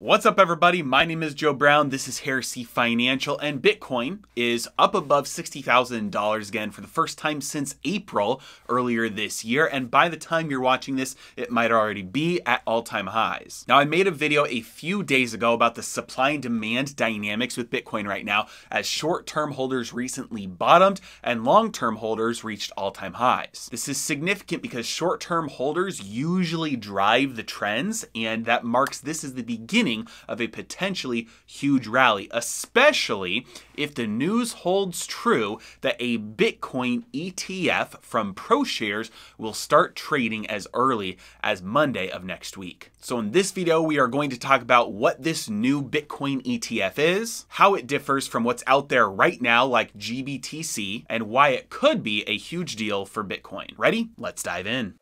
What's up everybody? My name is Joe Brown. This is Heresy Financial and Bitcoin is up above $60,000 again for the first time since April earlier this year. And by the time you're watching this, it might already be at all-time highs. Now I made a video a few days ago about the supply and demand dynamics with Bitcoin right now as short-term holders recently bottomed and long-term holders reached all-time highs. This is significant because short-term holders usually drive the trends and that marks this as the beginning beginning of a potentially huge rally, especially if the news holds true that a Bitcoin ETF from ProShares will start trading as early as Monday of next week. So in this video, we are going to talk about what this new Bitcoin ETF is, how it differs from what's out there right now like GBTC, and why it could be a huge deal for Bitcoin. Ready? Let's dive in.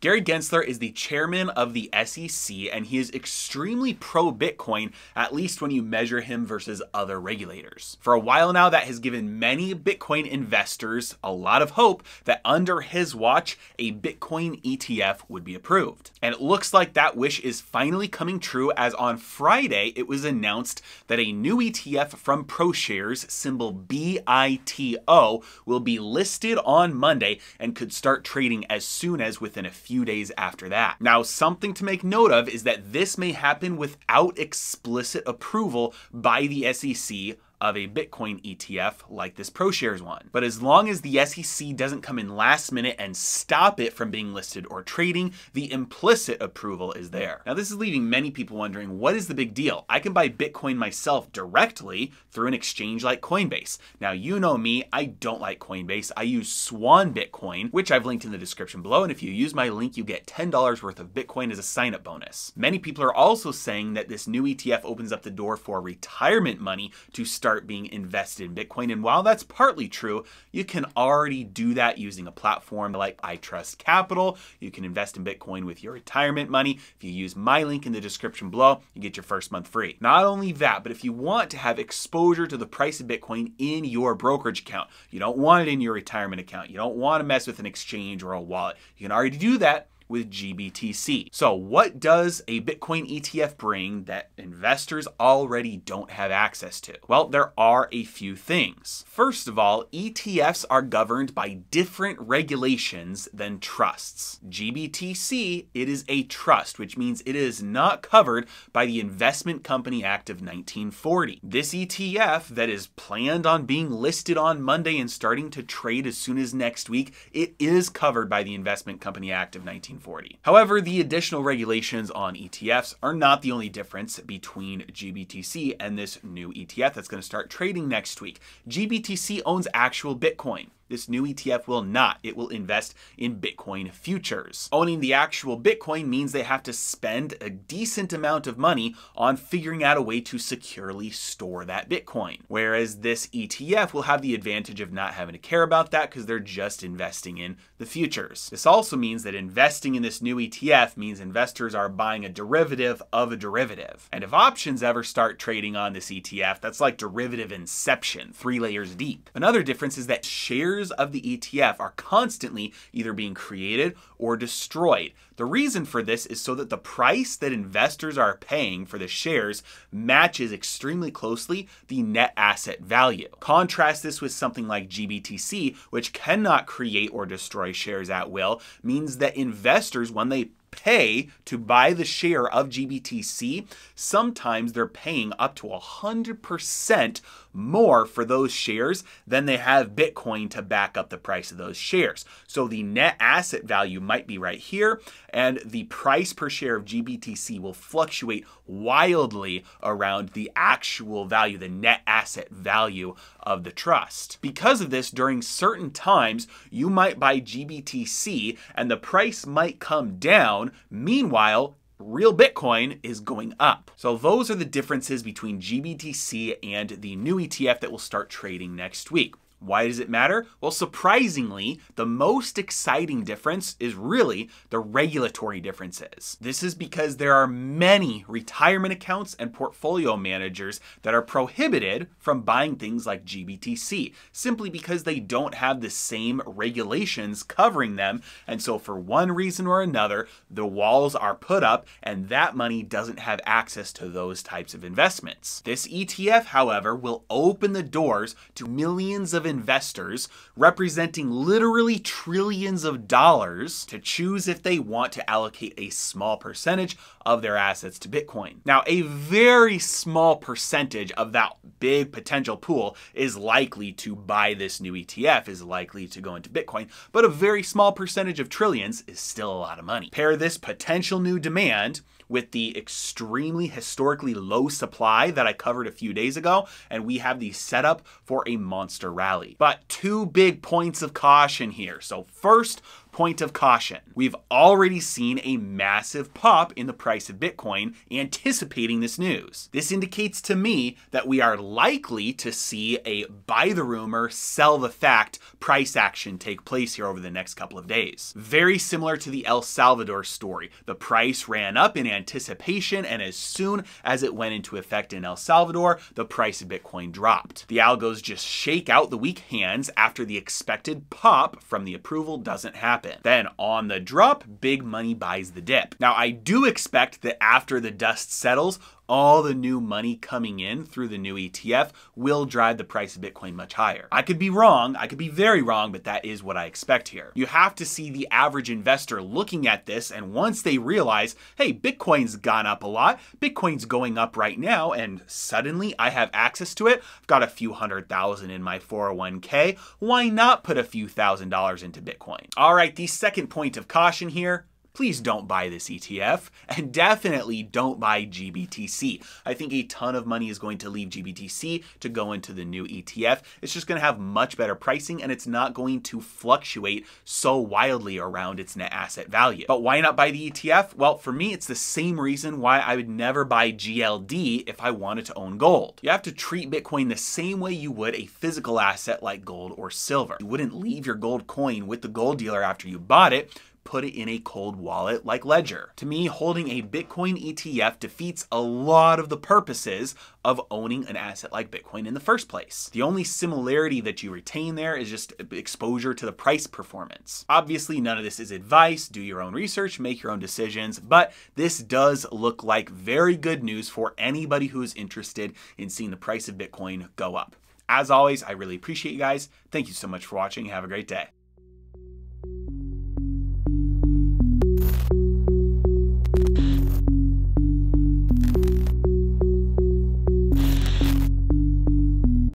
Gary Gensler is the chairman of the SEC and he is extremely pro Bitcoin, at least when you measure him versus other regulators. For a while now, that has given many Bitcoin investors a lot of hope that under his watch, a Bitcoin ETF would be approved. And it looks like that wish is finally coming true as on Friday, it was announced that a new ETF from ProShares, symbol BITO, will be listed on Monday and could start trading as soon as within a few few days after that. Now, something to make note of is that this may happen without explicit approval by the SEC of a Bitcoin ETF like this ProShares one. But as long as the SEC doesn't come in last minute and stop it from being listed or trading, the implicit approval is there. Now this is leaving many people wondering, what is the big deal? I can buy Bitcoin myself directly through an exchange like Coinbase. Now you know me, I don't like Coinbase. I use Swan Bitcoin, which I've linked in the description below, and if you use my link, you get $10 worth of Bitcoin as a sign-up bonus. Many people are also saying that this new ETF opens up the door for retirement money to start start being invested in Bitcoin. And while that's partly true, you can already do that using a platform like iTrust Capital. You can invest in Bitcoin with your retirement money. If you use my link in the description below, you get your first month free. Not only that, but if you want to have exposure to the price of Bitcoin in your brokerage account, you don't want it in your retirement account, you don't want to mess with an exchange or a wallet, you can already do that with GBTC. So what does a Bitcoin ETF bring that investors already don't have access to? Well, there are a few things. First of all, ETFs are governed by different regulations than trusts. GBTC, it is a trust, which means it is not covered by the Investment Company Act of 1940. This ETF that is planned on being listed on Monday and starting to trade as soon as next week, it is covered by the Investment Company Act of 1940. 1940. However, the additional regulations on ETFs are not the only difference between GBTC and this new ETF that's going to start trading next week. GBTC owns actual Bitcoin. This new ETF will not. It will invest in Bitcoin futures. Owning the actual Bitcoin means they have to spend a decent amount of money on figuring out a way to securely store that Bitcoin. Whereas this ETF will have the advantage of not having to care about that because they're just investing in the futures. This also means that investing in this new ETF means investors are buying a derivative of a derivative. And if options ever start trading on this ETF, that's like derivative inception, three layers deep. Another difference is that shares shares of the ETF are constantly either being created or destroyed. The reason for this is so that the price that investors are paying for the shares matches extremely closely the net asset value. Contrast this with something like GBTC, which cannot create or destroy shares at will, means that investors, when they pay to buy the share of GBTC, sometimes they're paying up to 100% more for those shares than they have Bitcoin to back up the price of those shares. So the net asset value might be right here, and the price per share of GBTC will fluctuate wildly around the actual value, the net asset value of the trust. Because of this, during certain times, you might buy GBTC and the price might come down. Meanwhile, real Bitcoin is going up. So those are the differences between GBTC and the new ETF that will start trading next week. Why does it matter? Well, surprisingly, the most exciting difference is really the regulatory differences. This is because there are many retirement accounts and portfolio managers that are prohibited from buying things like GBTC simply because they don't have the same regulations covering them. And so, for one reason or another, the walls are put up and that money doesn't have access to those types of investments. This ETF, however, will open the doors to millions of investors representing literally trillions of dollars to choose if they want to allocate a small percentage of their assets to Bitcoin. Now, a very small percentage of that big potential pool is likely to buy this new ETF, is likely to go into Bitcoin, but a very small percentage of trillions is still a lot of money. Pair this potential new demand with the extremely historically low supply that I covered a few days ago, and we have the setup for a monster rally. But two big points of caution here. So first, point of caution. We've already seen a massive pop in the price of Bitcoin anticipating this news. This indicates to me that we are likely to see a buy the rumor, sell the fact price action take place here over the next couple of days. Very similar to the El Salvador story. The price ran up in anticipation, and as soon as it went into effect in El Salvador, the price of Bitcoin dropped. The algos just shake out the weak hands after the expected pop from the approval doesn't happen happen. Then on the drop, big money buys the dip. Now I do expect that after the dust settles, all the new money coming in through the new ETF will drive the price of Bitcoin much higher. I could be wrong, I could be very wrong, but that is what I expect here. You have to see the average investor looking at this, and once they realize, hey, Bitcoin's gone up a lot, Bitcoin's going up right now, and suddenly I have access to it, I've got a few hundred thousand in my 401k, why not put a few thousand dollars into Bitcoin? All right, the second point of caution here please don't buy this ETF and definitely don't buy GBTC. I think a ton of money is going to leave GBTC to go into the new ETF. It's just going to have much better pricing and it's not going to fluctuate so wildly around its net asset value. But why not buy the ETF? Well, for me, it's the same reason why I would never buy GLD if I wanted to own gold. You have to treat Bitcoin the same way you would a physical asset like gold or silver. You wouldn't leave your gold coin with the gold dealer after you bought it put it in a cold wallet like Ledger. To me, holding a Bitcoin ETF defeats a lot of the purposes of owning an asset like Bitcoin in the first place. The only similarity that you retain there is just exposure to the price performance. Obviously, none of this is advice. Do your own research, make your own decisions, but this does look like very good news for anybody who is interested in seeing the price of Bitcoin go up. As always, I really appreciate you guys. Thank you so much for watching. Have a great day.